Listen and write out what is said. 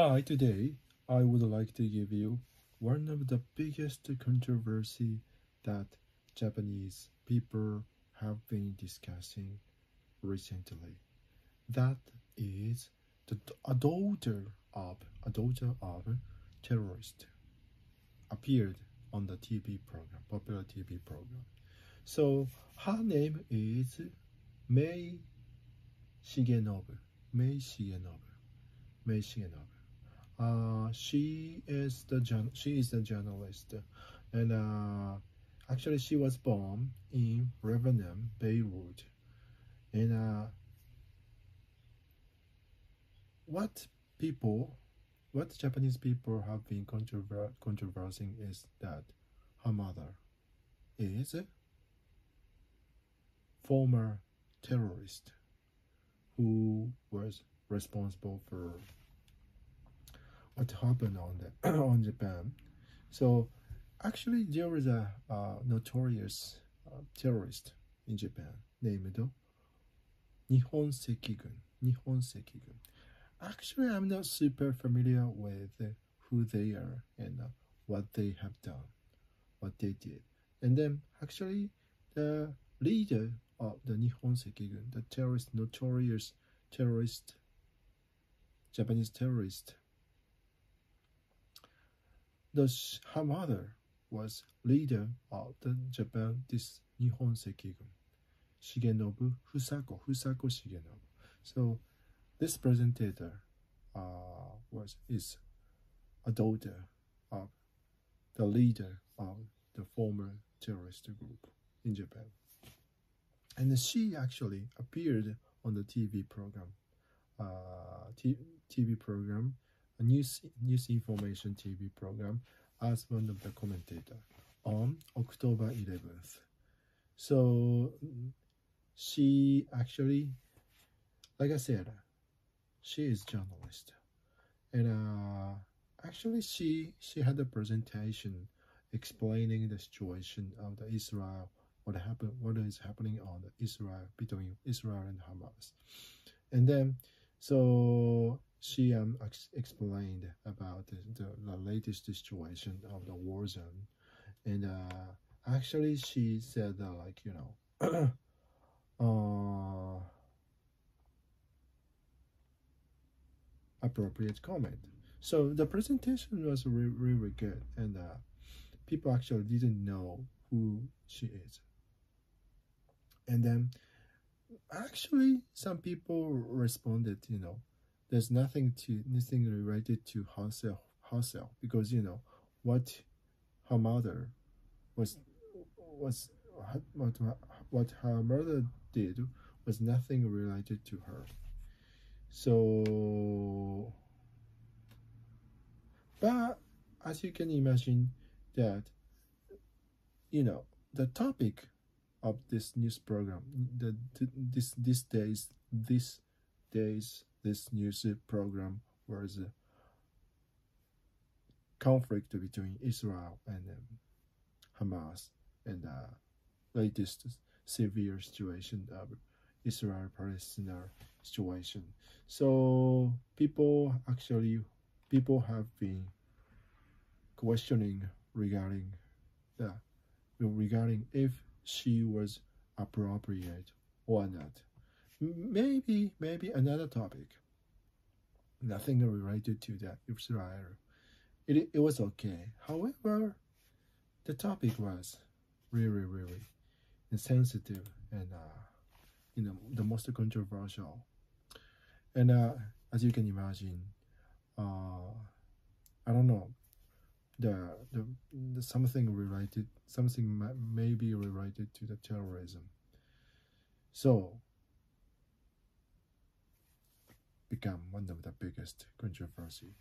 Hi, today I would like to give you one of the biggest controversy that Japanese people have been discussing recently. That is the a daughter of a daughter of terrorist appeared on the TV program, popular TV program. So her name is Mei Shigenobu. Mei Shigenobu. Mei Shigenobu. Uh, she is the she is the journalist, and uh, actually she was born in Lebanon, Beirut, and uh, what people, what Japanese people have been controver controversing is that her mother is a former terrorist who was responsible for what happened on the on Japan. So actually, there was a uh, notorious uh, terrorist in Japan named Nihon Sekigun. Nihon Sekigun. Actually, I'm not super familiar with who they are and uh, what they have done, what they did. And then actually, the leader of the Nihon Sekigun, the terrorist, notorious terrorist, Japanese terrorist, the, her mother was leader of the Japan this Nihon Sekigun, Shigenobu Fusako, Fusako Shigenobu. So this presenter uh, was is a daughter of the leader of the former terrorist group in Japan. And she actually appeared on the TV program, uh, TV program a news, news information TV program as one of the commentator on October 11th. So she actually, like I said, she is journalist, and uh, actually she she had a presentation explaining the situation of the Israel, what happened, what is happening on the Israel between Israel and Hamas, and then so she um, ex explained about the, the, the, latest situation of the war zone. And uh, actually, she said, uh, like, you know, uh, appropriate comment. So the presentation was really, really good. And uh, people actually didn't know who she is. And then actually, some people responded, you know, there's nothing to nothing related to herself herself because you know what her mother was was what what her mother did was nothing related to her. So but as you can imagine that you know the topic of this news program the this these days this days this news program was a conflict between Israel and um, Hamas and the uh, latest severe situation of Israel-Palestine situation. So people actually people have been questioning regarding the regarding if she was appropriate or not maybe maybe another topic. Nothing related to that israel. It, it was okay. However the topic was really really insensitive and uh, you know the most controversial. And uh, as you can imagine uh, i don't know the, the, the something related something may be related to the terrorism. So become one of the biggest controversy